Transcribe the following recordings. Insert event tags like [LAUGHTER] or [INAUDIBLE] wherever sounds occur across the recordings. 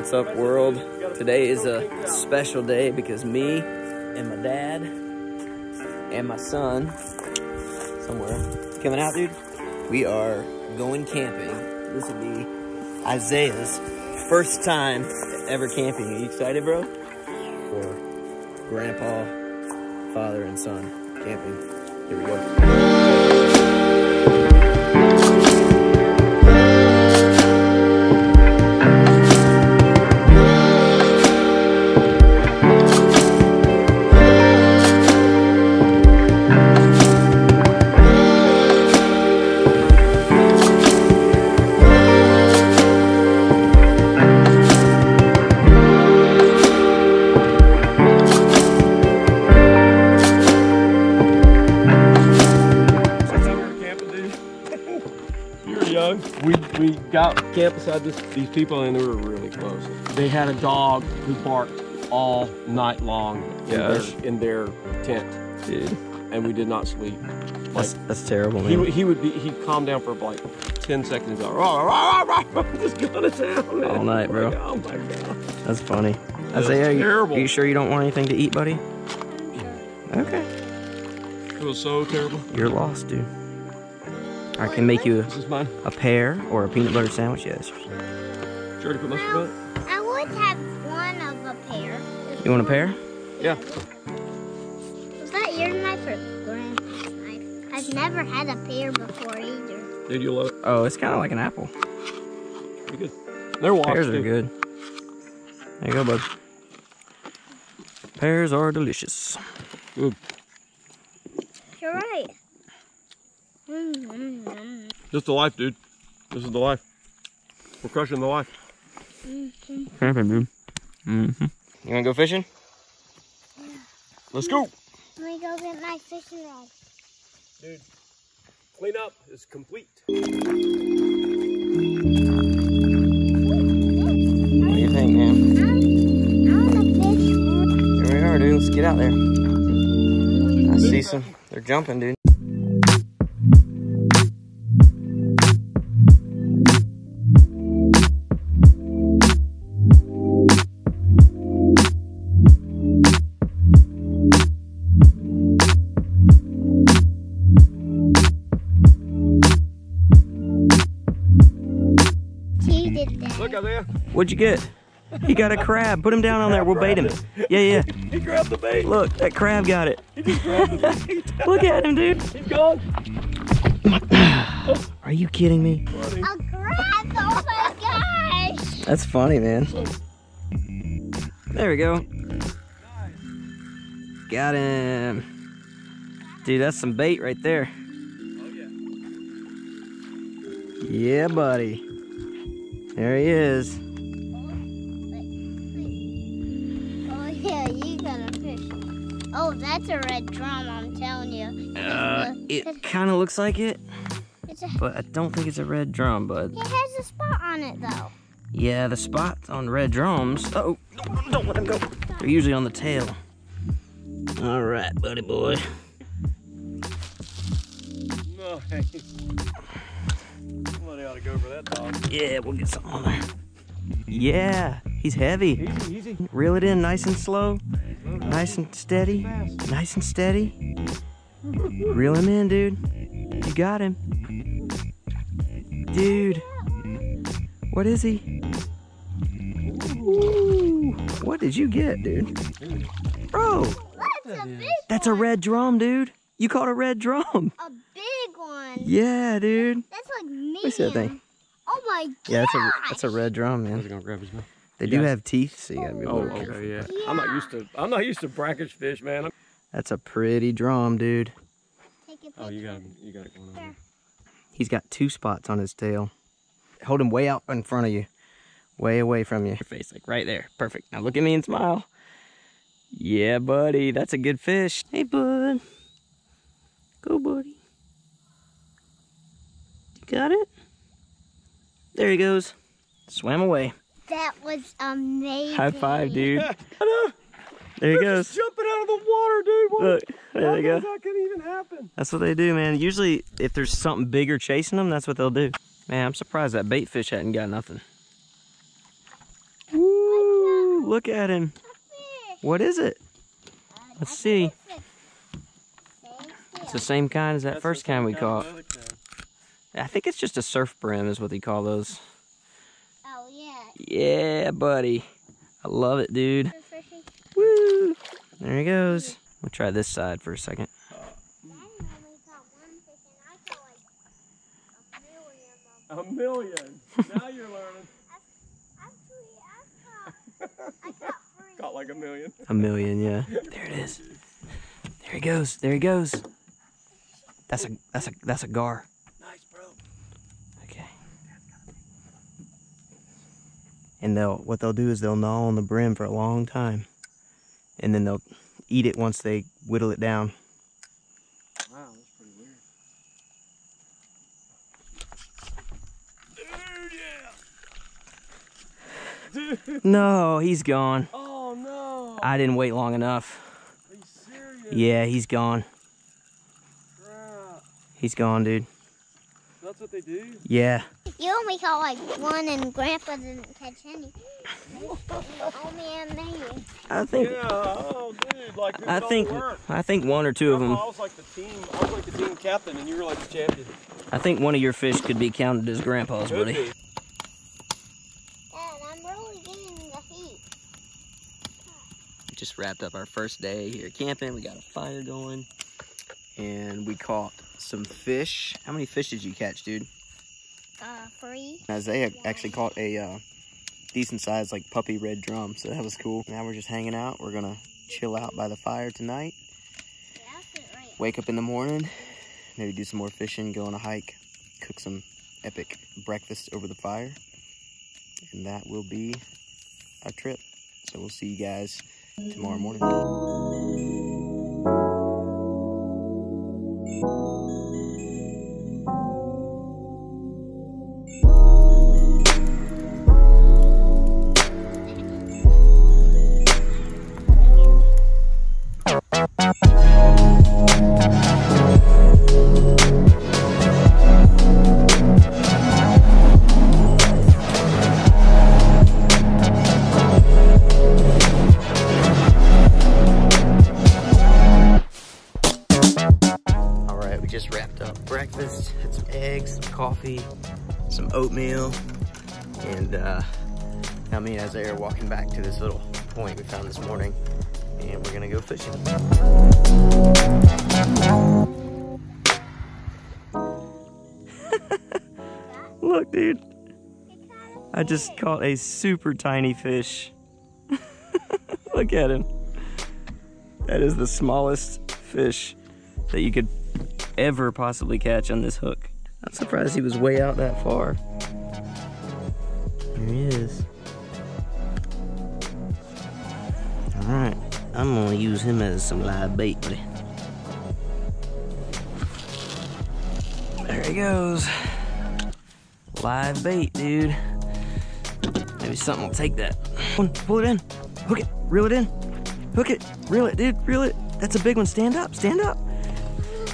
What's up, world? Today is a special day because me and my dad and my son, somewhere, coming out, dude. We are going camping. This will be Isaiah's first time ever camping. Are you excited, bro? For grandpa, father, and son camping. Here we go. Camped beside this, these people, and they were really close. They had a dog who barked all night long in, their, in their tent, Dude, and we did not sleep. Like that's, that's terrible, man. would- he would be he'd calm down for like ten seconds. Go, rah, rah, rah, rah, just going to town. man. All night, bro. Like, oh my god. That's funny. That's Isaiah, you- terrible. are you sure you don't want anything to eat, buddy? Yeah. Okay. It was so terrible. You're lost, dude. I can make you This is mine. a, a pear or a peanut butter sandwich. Yes. Did you already put mustard on it? I would have one of a pair. You want a pear? Yeah. Was that your knife or Grandpa's knife? I've never had a pear before either. Dude, you'll love it. Oh, it's kind of like an apple. Pretty good. They're washed. Pears are too. good. There you go, bud. Pears are delicious. Good. You're right. Mm, mm, mm. Just the life, dude. This is the life. We're crushing the life. Camping, dude. Mm-hmm. You want to go fishing? Let's go. Let me go get my fishing rod. Dude, cleanup is complete. What do you think, man? I want to fish. Here we are, dude. Let's get out there. I see some. They're jumping, dude. What'd you get? He got a crab. Put him down on there. We'll bait him. Yeah, yeah. He grabbed the bait. Look, that crab got it. He just grabbed the bait. [LAUGHS] Look at him, dude. He's gone. [SIGHS] Are you kidding me? Buddy. A crab! Oh my gosh! That's funny, man. There we go. Got him. Dude, that's some bait right there. Oh, yeah, buddy. There he is. That's a red drum, I'm telling you. Uh, it kind of looks like it, It's a, but I don't think it's a red drum, bud. it has a spot on it though. Yeah, the spots on red drums. Oh, don't, don't let him go. They're usually on the tail. All right, buddy boy. Somebody ought to go for that dog. Yeah, we'll get something on there. Yeah, he's heavy. Easy, easy. Reel it in nice and slow, nice and steady, nice and steady. Reel him in, dude. You got him. Dude. What is he? Ooh, what did you get, dude? Bro, That's a big that's a red drum, dude. You caught a red drum. a big one. Yeah, dude. That's like me. What's that thing? Oh my god. Yeah, that's a that's a red drum, He's man. Gonna grab his mouth. They do have teeth, so you gotta be a Oh, careful. okay, yeah. I'm not used to. I'm not used to brackish fish, man. I'm- That's a pretty drum, dude. Take a oh, you got him. You got it going on. He's got two spots on his tail. Hold him way out in front of you. Way away from you. Your face, like right there. Perfect. Now look at me and smile. Yeah, buddy. That's a good fish. Hey, bud. Go, buddy. You got it? There he goes. Swam away. That was amazing. High five, [LAUGHS] dude. I. [LAUGHS] There he They're goes. jumping out of the water, dude. What? Look, there How they go. does That could even happen. That's what they do, man. Usually, if there's something bigger chasing them, that's what they'll do. Man, I'm surprised that bait fish hadn't got nothing. Woo! look at him. What is it? Uh, Let's see. it's the same kind as that That's first kind we caught. as the other kind. I think it's just a surf brim is what they call those. Yeah. Buddy. I love it, dude. Woo! There he goes. We'll try this side for a second. Daddy only caught one fish and I caught like a million of A million. now you're learning. Actually, I caught. I caught three. Caught like a million. A million, yeah. There it is. There he goes. There he goes. That's a that's a that's a gar. Nice, bro. Okay. And they'll what they'll do is they'll gnaw on the brim for a long time, and then they'll eat it once they whittle it down. Wow, that's pretty weird. Dude, yeah. Dude. No, he's gone. [LAUGHS] Oh no. I didn't wait long enough. Are you serious? Yeah, he's gone. Crap. He's gone, dude. That's what they do? Yeah. You only caught like one, and Grandpa didn't catch any. Oh man, maybe. I think Yeah. Oh, dude. Like, who I think work? I think one or two of them. I was like the team. I was like the team captain, and you were like the champion. I think one of your fish could be counted as grandpa's, Could buddy. be. Dad, I'm really getting the heat. just wrapped up our first day here camping. We got a fire going. And we caught some fish. How many fish did you catch, dude? Uh, free. Isaiah actually caught a uh, decent sized like puppy red drum, so that was cool. Now we're just hanging out. We're gonna chill out by the fire tonight. Yeah, right. Wake up in the morning, maybe do some more fishing, go on a hike, cook some epic breakfast over the fire. And that will be our trip. So we'll see you guys tomorrow morning. Oatmeal, and uh, now me and Isaiah are walking back to this little point we found this morning, and we're gonna go fishing. [LAUGHS] Look, dude, I just caught a super tiny fish. [LAUGHS] Look at him. That is the smallest fish that you could ever possibly catch on this hook. I'm surprised he was way out that far. Is. Alright, I'm gonna use him as some live bait. There he goes. Live bait, dude. Maybe something will take that. Pull it in. Hook it. Reel it in. Hook it. Reel it, dude. Reel it. That's a big one. Stand up. Stand up.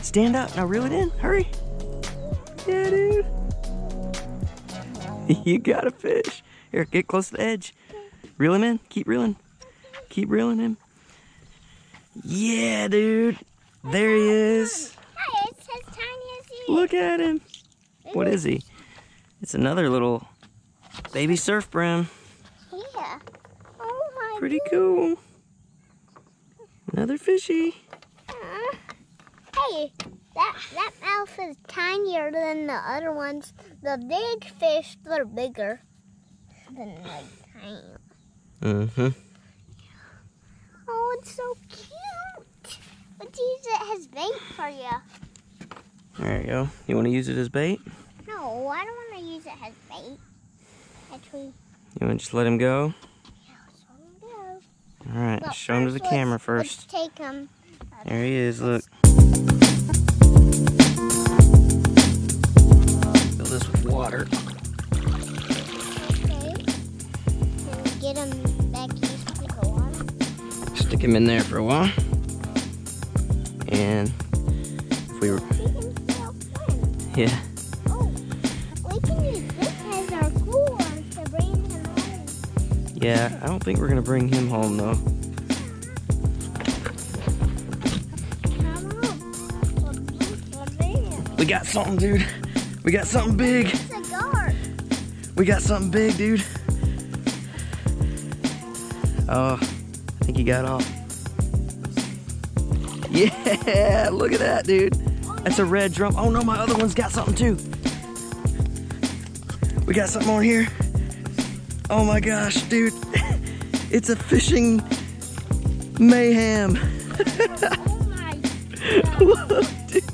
Stand up. Now reel it in. Hurry. Yeah, dude. [LAUGHS] You got a fish. Here, get close to the edge. Reel him in. Keep reeling. Keep reeling him. Yeah, dude. There he is. Hey, it's as tiny as you. Look at him. What is he? It's another little baby surf brim. Yeah. Oh my. Pretty cool. Another fishy. Uh, hey, that that mouth is tinier than the other ones. The big fish, they're bigger like tiny. Mm-hmm. Oh, it's so cute. Let's use it as bait for you. There you go. You want to use it as bait? No, I don't want to use it as bait. Actually, You want to just let him go? yeah, let's him go. All right, But show him to the camera Let's first. take him. There he is. Look. [LAUGHS] Fill this with water. Get him back used the water. Stick him in there for a while. And if we were, He can still swim. yeah. Oh, we can use this as our cooler to bring him home. Yeah, I don't think we're gonna bring him home though. We got something, dude. We got something big. It's a gar. We got something big, dude. Oh, I think he got off. Yeah, [LAUGHS] look at that, dude. That's a red drum. Oh no, my other one's got something too. We got something on here. Oh my gosh, dude. [LAUGHS] It's a fishing mayhem. Oh my Whoa, dude.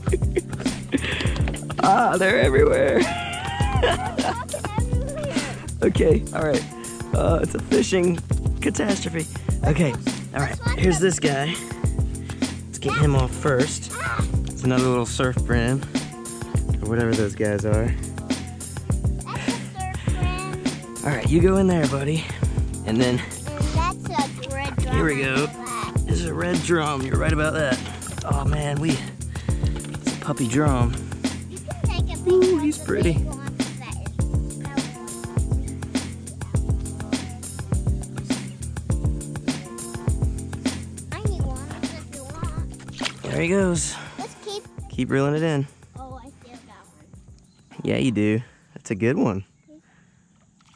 Ah, they're everywhere. [LAUGHS] Okay, all right. Uh, it's a fishing catastrophe. Okay, all right. Here's this guy. Let's get him off first. It's another little surf brim, or whatever those guys are. All right, you go in there, buddy. And then. Here we go. this is a red drum. You're right about that. Oh man, we. It's a puppy drum. Ooh, he's pretty. He goes. Let's keep. Keep reeling it in. Oh, I still got one. Yeah, you do. That's a good one.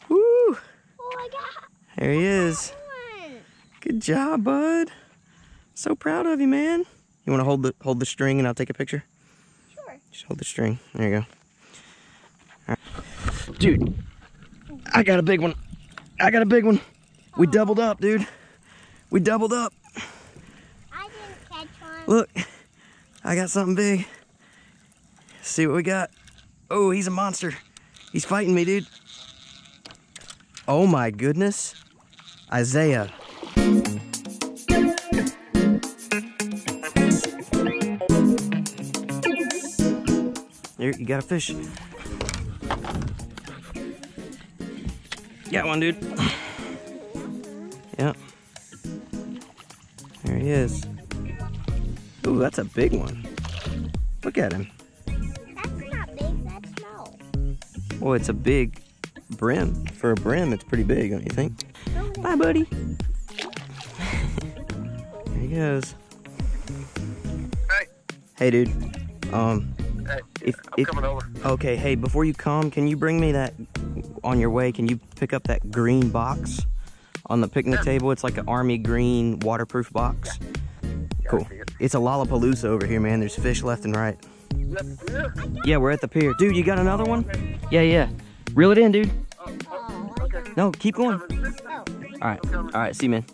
Woo! Oh, I got There he is. one. Good job, bud. So proud of you, man. You want to hold the hold the string and I'll take a picture? Sure. Just hold the string. There you go. Right. Dude, I got a big one. I got a big one. We oh. doubled up, dude. We doubled up. I didn't catch one. Look, I got something big. See what we got. Oh, he's a monster. He's fighting me, dude. Oh my goodness. Isaiah. There, you got a fish. Got one, dude. Yep. There he is. Ooh, that's a big one. Look at him. That's not big. That's small. Well, it's a big brim. For a brim, it's pretty big, don't you think? Bye, buddy. [LAUGHS] there he goes. Hey. Hey, dude. Um, Hey, If- I'm if- coming over. okay, hey, before you come, can you bring me that on your way? Can you pick up that green box on the picnic table? It's like an army green waterproof box. Cool. see it. It's a Lollapalooza over here, man. There's fish left and right. Yeah, we're at the pier. Dude, you got another one? Yeah, yeah. Reel it in, dude. No, keep going. All right, all right. See you, man.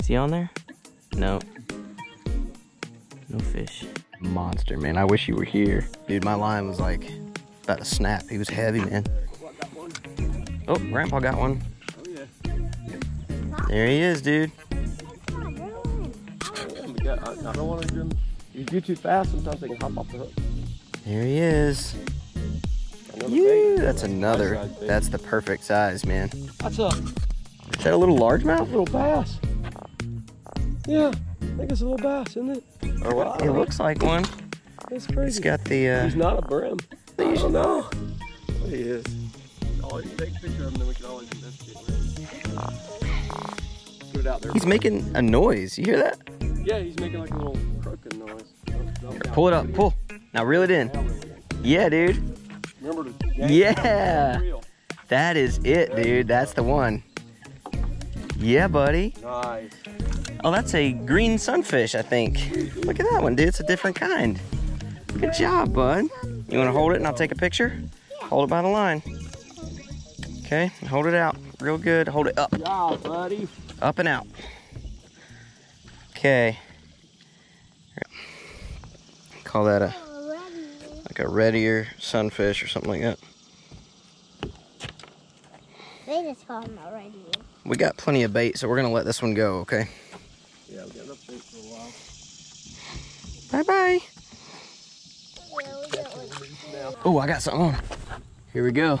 Is he on there? No. No fish. Monster, man. I wish you were here. Dude, my line was like about to snap. He was heavy, man. Oh, Grandpa got one. Oh. There he is, dude. Yeah, I, I don't want to do them. You do too fast, sometimes they can hop off the hook. There he is. Yeah, that's another. Nice size. That's the perfect size, man. That's a Is that a little largemouth? little bass. Yeah, I think it's a little bass, isn't it? Or what? It looks like one. It's crazy. It's got the. uh He's not a brim. I don't know. He is. Take a picture of him, then we can always investigate. Put it out there. He's making a noise. You hear that? Yeah, he's making like a little croaking noise. No, Pull it up. Pull. Now reel it in. Yeah, dude. Remember to Yeah. That is it, dude. That's the one. Yeah, buddy. Nice. Oh, that's a green sunfish, I think. Look at that one, dude. It's a different kind. Good job, bud. You want to hold it and I'll take a picture? Hold it by the line. Okay, hold it out real good. Hold it up, Yeah, buddy. up and out. Okay. Call that a like a redear sunfish or something like that. They just call him already. We got plenty of bait, so we're gonna let this one go, okay? Yeah, we got enough bait for a while. Bye bye. Yeah, we got like Oh, I got something on. Here we go.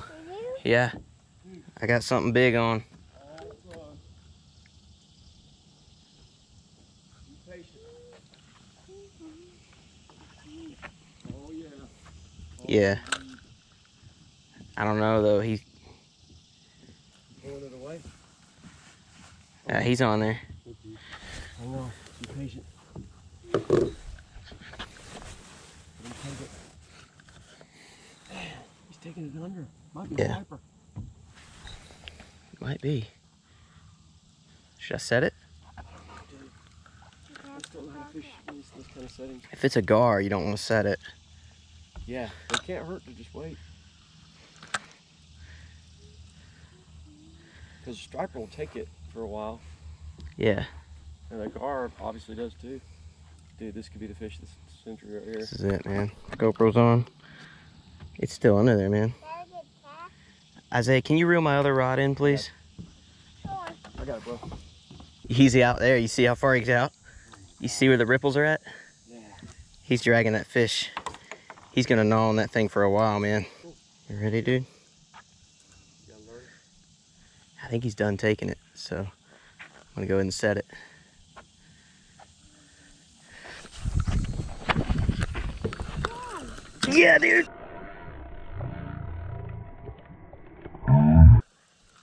Yeah. I got something big on. Yeah. I don't know though. He Pulling it away. Uh, he's on there. I know. Be patient. He's taking it under. Might be Yeah. a. Might be. Should I set it? If it's a gar, you don't want to set it. Yeah, it can't hurt to just wait. Because the striper will take it for a while, Yeah, and the gar obviously does too. Dude, this could be the fish this century right here. this is it, man. The GoPro's on. It's still under there, man. Gotta. Isaiah, can you reel my other rod in, please? Sure. I got it, bro. Easy out there. You see how far he's out? You see where the ripples are at? Yeah. He's dragging that fish. He's gonna gnaw on that thing for a while, man. You ready, dude? You gotta learn. I think he's done taking it, so I'm gonna go ahead and set it. Yeah, dude.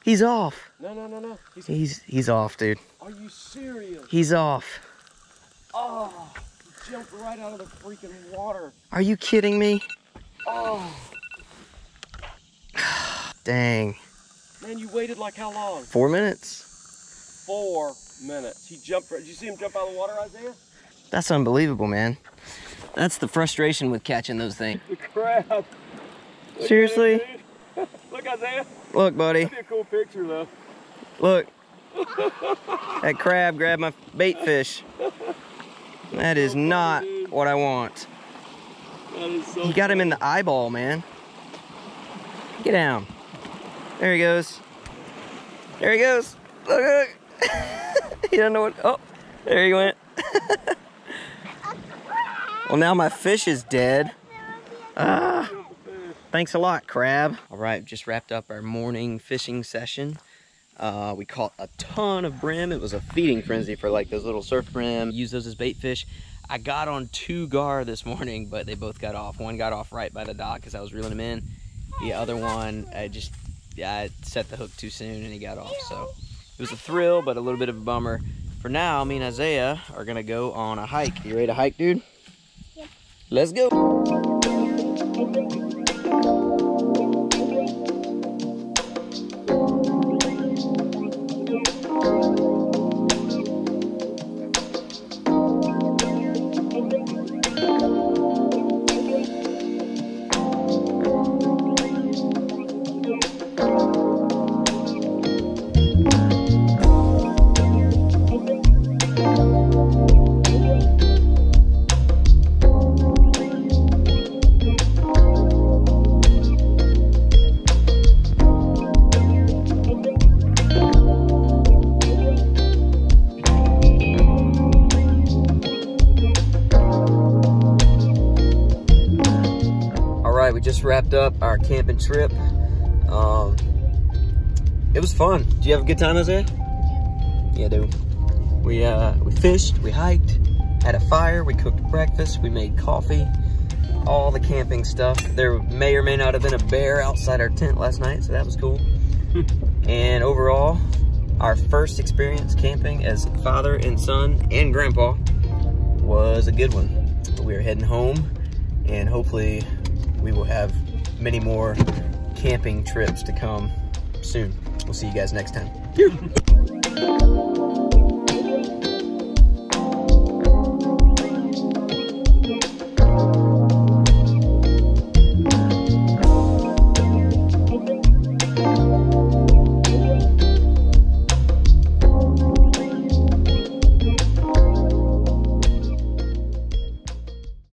He's off. No, no, no, no. He's, He's he's off, dude. are you serious? He's off. Oh, jumped right out of the freaking water. Are you kidding me? Oh, [SIGHS] Dang. man, you waited like how long? Four minutes. Four minutes. He jumped. right- Did you see him jump out of the water, Isaiah? That's unbelievable, man. That's the frustration with catching those things. The crab. Seriously? [LAUGHS] Look, Isaiah. Look, buddy. That'd be a cool picture, though. Look. [LAUGHS] that crab grabbed my bait fish. That is not what I want. He got him in the eyeball, man. Get down. There he goes. There he goes. Look, look. [LAUGHS] he doesn't know what. Oh, there he went. [LAUGHS] well, now my fish is dead. Ah. Thanks a lot, crab. All right, just wrapped up our morning fishing session. Uh, we caught a ton of brim. It was a feeding frenzy for like those little surf brim. Use those as bait fish. I got on two gar this morning, but they both got off. One got off right by the dock because I was reeling him in. The other one, I just yeah, I set the hook too soon and he got off. So it was a thrill, but a little bit of a bummer. For now, me and Isaiah are gonna go on a hike. You ready to hike, dude? Yeah. Let's go. Just wrapped up our camping trip. Um, it was fun. Did you have a good time, Isaiah? Yeah, dude. We uh, we fished, we hiked, had a fire, we cooked breakfast, we made coffee, all the camping stuff. There may or may not have been a bear outside our tent last night, so that was cool. [LAUGHS] and overall, our first experience camping as father and son and grandpa was a good one. We are heading home and hopefully we will have many more camping trips to come soon. We'll see you guys next time.